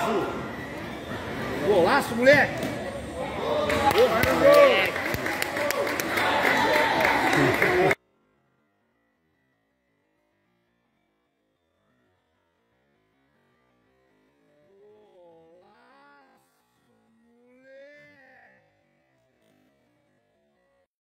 golaço! Golaço, moleque! Porra!